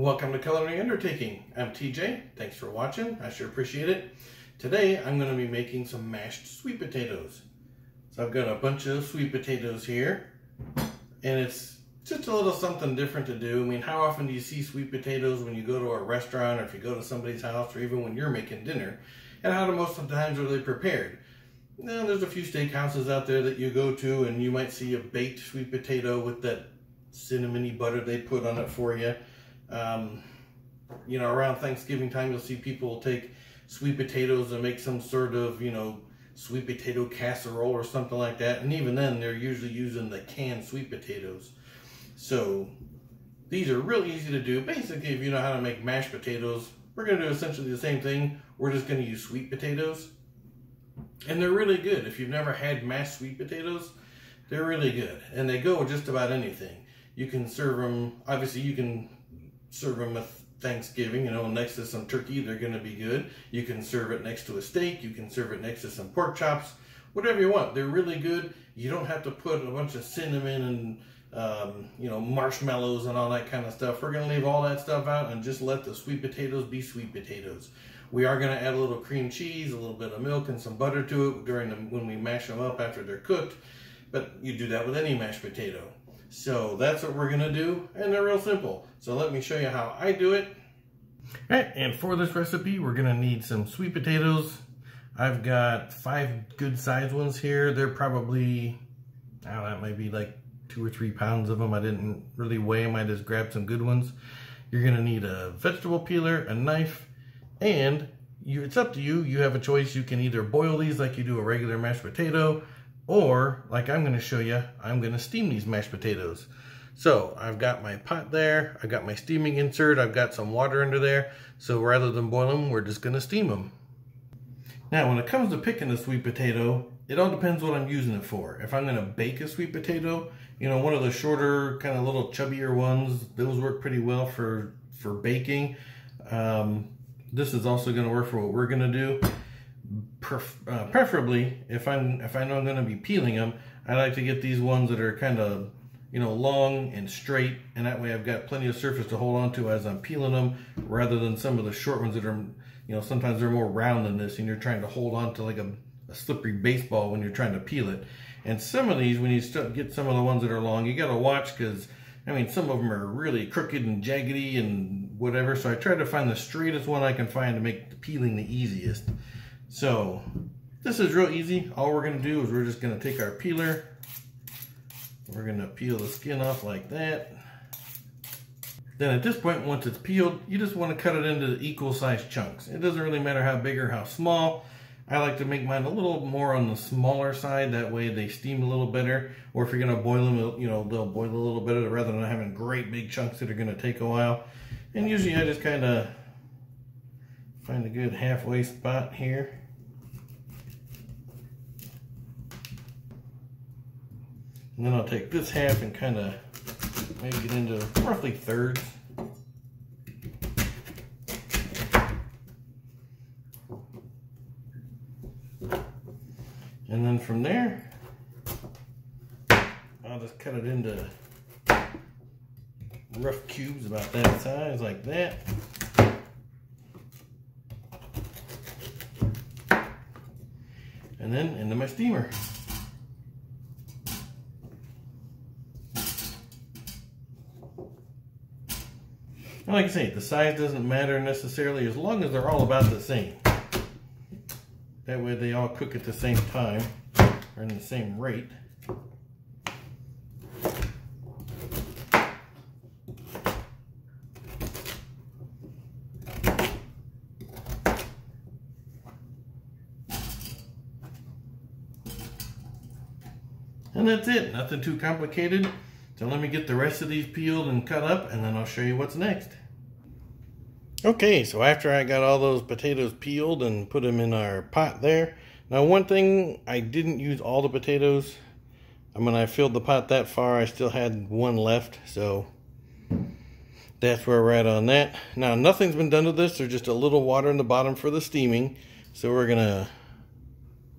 Welcome to Culinary Undertaking. I'm TJ. Thanks for watching. I sure appreciate it. Today I'm going to be making some mashed sweet potatoes. So I've got a bunch of sweet potatoes here and it's just a little something different to do. I mean, how often do you see sweet potatoes when you go to a restaurant or if you go to somebody's house or even when you're making dinner? And how do most of the times are they prepared? Now, there's a few steakhouses out there that you go to and you might see a baked sweet potato with that cinnamony butter they put on it for you. Um, you know, around Thanksgiving time, you'll see people take sweet potatoes and make some sort of, you know, sweet potato casserole or something like that. And even then, they're usually using the canned sweet potatoes. So these are real easy to do. Basically, if you know how to make mashed potatoes, we're going to do essentially the same thing. We're just going to use sweet potatoes. And they're really good. If you've never had mashed sweet potatoes, they're really good. And they go with just about anything. You can serve them, obviously you can serve them with Thanksgiving, you know, next to some turkey, they're going to be good. You can serve it next to a steak. You can serve it next to some pork chops. Whatever you want. They're really good. You don't have to put a bunch of cinnamon and, um, you know, marshmallows and all that kind of stuff. We're going to leave all that stuff out and just let the sweet potatoes be sweet potatoes. We are going to add a little cream cheese, a little bit of milk, and some butter to it during the, when we mash them up after they're cooked. But you do that with any mashed potato. So that's what we're gonna do, and they're real simple. So let me show you how I do it. All right, and for this recipe, we're gonna need some sweet potatoes. I've got five good sized ones here. They're probably, I don't know, that might be like two or three pounds of them. I didn't really weigh them, I just grabbed some good ones. You're gonna need a vegetable peeler, a knife, and you, it's up to you. You have a choice. You can either boil these like you do a regular mashed potato, or, like I'm going to show you, I'm going to steam these mashed potatoes. So, I've got my pot there, I've got my steaming insert, I've got some water under there. So rather than boil them, we're just going to steam them. Now, when it comes to picking a sweet potato, it all depends what I'm using it for. If I'm going to bake a sweet potato, you know, one of the shorter, kind of little chubbier ones, those work pretty well for, for baking. Um, this is also going to work for what we're going to do pref uh, preferably, if I'm if I know I'm going to be peeling them, I like to get these ones that are kind of you know long and straight, and that way I've got plenty of surface to hold on to as I'm peeling them, rather than some of the short ones that are you know sometimes they're more round than this, and you're trying to hold on to like a, a slippery baseball when you're trying to peel it. And some of these, when you get some of the ones that are long, you got to watch because I mean, some of them are really crooked and jaggedy and whatever. So I try to find the straightest one I can find to make the peeling the easiest. So this is real easy. All we're going to do is we're just going to take our peeler. We're going to peel the skin off like that. Then at this point, once it's peeled, you just want to cut it into equal sized chunks. It doesn't really matter how big or how small. I like to make mine a little more on the smaller side. That way they steam a little better. Or if you're going to boil them, you know, they'll boil a little better rather than having great big chunks that are going to take a while. And usually I just kind of find a good halfway spot here. And then I'll take this half and kind of maybe get into roughly thirds. And then from there, I'll just cut it into rough cubes about that size, like that. And then into my steamer. And like I say, the size doesn't matter necessarily as long as they're all about the same. That way they all cook at the same time or in the same rate. And that's it, nothing too complicated. So let me get the rest of these peeled and cut up and then I'll show you what's next. Okay, so after I got all those potatoes peeled and put them in our pot there. Now one thing, I didn't use all the potatoes. I mean, I filled the pot that far, I still had one left, so that's where we're at on that. Now nothing's been done to this, there's just a little water in the bottom for the steaming. So we're gonna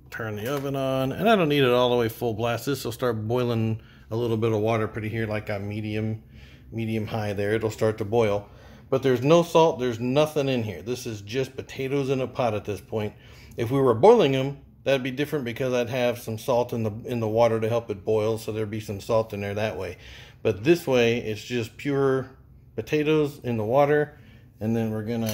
turn the oven on, and I don't need it all the way full blast. This will start boiling a little bit of water pretty here like a medium medium high there it'll start to boil but there's no salt, there's nothing in here. This is just potatoes in a pot at this point. If we were boiling them, that'd be different because I'd have some salt in the in the water to help it boil, so there'd be some salt in there that way. But this way, it's just pure potatoes in the water, and then we're gonna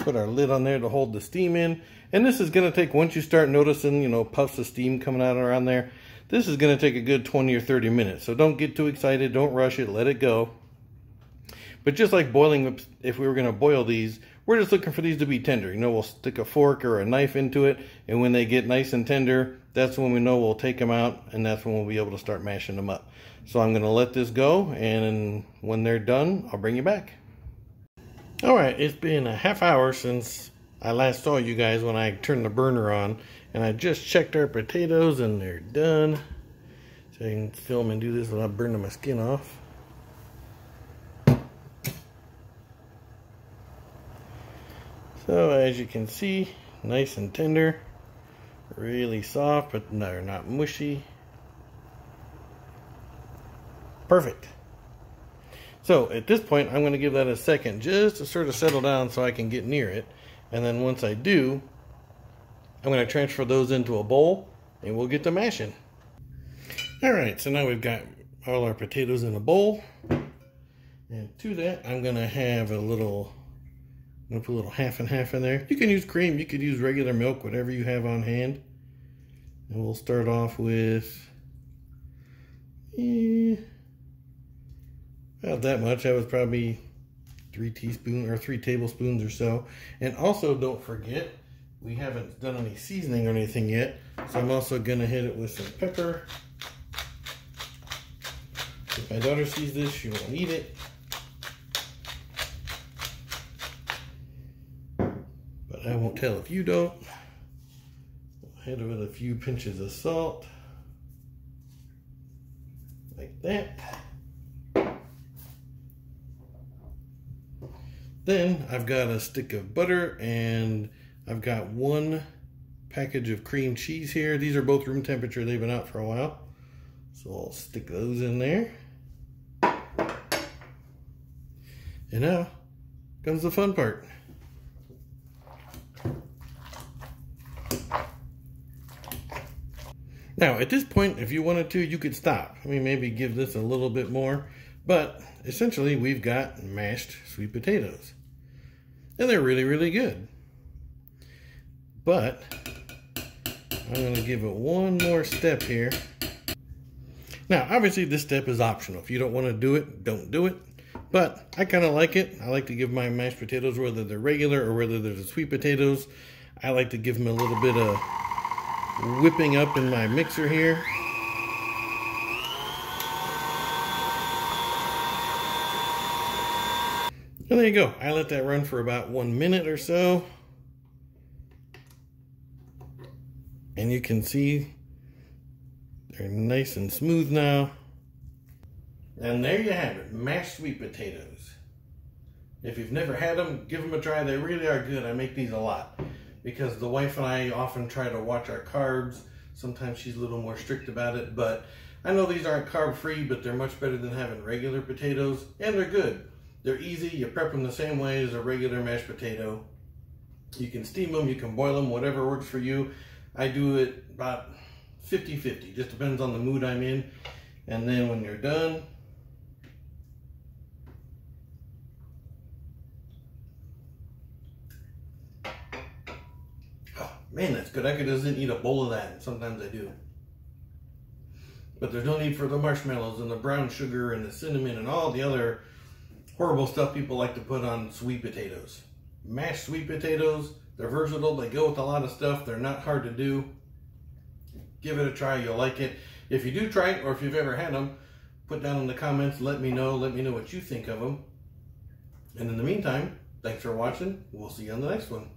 put our lid on there to hold the steam in. And this is gonna take, once you start noticing, you know, puffs of steam coming out around there, this is gonna take a good 20 or 30 minutes. So don't get too excited, don't rush it, let it go. But just like boiling, if we were gonna boil these, we're just looking for these to be tender. You know, we'll stick a fork or a knife into it, and when they get nice and tender, that's when we know we'll take them out, and that's when we'll be able to start mashing them up. So I'm going to let this go, and when they're done, I'll bring you back. All right, it's been a half hour since I last saw you guys when I turned the burner on, and I just checked our potatoes, and they're done. So I can film and do this without burning my skin off. So as you can see, nice and tender, really soft, but they're not mushy. Perfect. So at this point, I'm going to give that a second just to sort of settle down so I can get near it. And then once I do, I'm going to transfer those into a bowl and we'll get to mashing. All right, so now we've got all our potatoes in a bowl. And to that, I'm going to have a little I'm gonna put a little half and half in there. You can use cream, you could use regular milk, whatever you have on hand. And we'll start off with eh, about that much. That was probably three teaspoons or three tablespoons or so. And also don't forget, we haven't done any seasoning or anything yet. So I'm also gonna hit it with some pepper. If my daughter sees this, she won't eat it. But I won't tell if you don't. Hit it with a few pinches of salt. Like that. Then I've got a stick of butter and I've got one package of cream cheese here. These are both room temperature. They've been out for a while. So I'll stick those in there. And now comes the fun part. Now, at this point, if you wanted to, you could stop. I mean, maybe give this a little bit more. But essentially, we've got mashed sweet potatoes. And they're really, really good. But I'm going to give it one more step here. Now, obviously, this step is optional. If you don't want to do it, don't do it. But I kind of like it. I like to give my mashed potatoes, whether they're regular or whether they're the sweet potatoes, I like to give them a little bit of whipping up in my mixer here. And there you go. I let that run for about one minute or so. You can see they're nice and smooth now. And there you have it, mashed sweet potatoes. If you've never had them, give them a try. They really are good. I make these a lot because the wife and I often try to watch our carbs. Sometimes she's a little more strict about it, but I know these aren't carb free, but they're much better than having regular potatoes, and they're good. They're easy. You prep them the same way as a regular mashed potato. You can steam them, you can boil them, whatever works for you. I do it about 50-50, just depends on the mood I'm in. And then when you're done, oh, Man, that's good. I could just eat a bowl of that. Sometimes I do. But there's no need for the marshmallows and the brown sugar and the cinnamon and all the other horrible stuff people like to put on sweet potatoes. Mashed sweet potatoes, they're versatile. They go with a lot of stuff. They're not hard to do. Give it a try. You'll like it. If you do try it or if you've ever had them, put down in the comments. Let me know. Let me know what you think of them. And in the meantime, thanks for watching. We'll see you on the next one.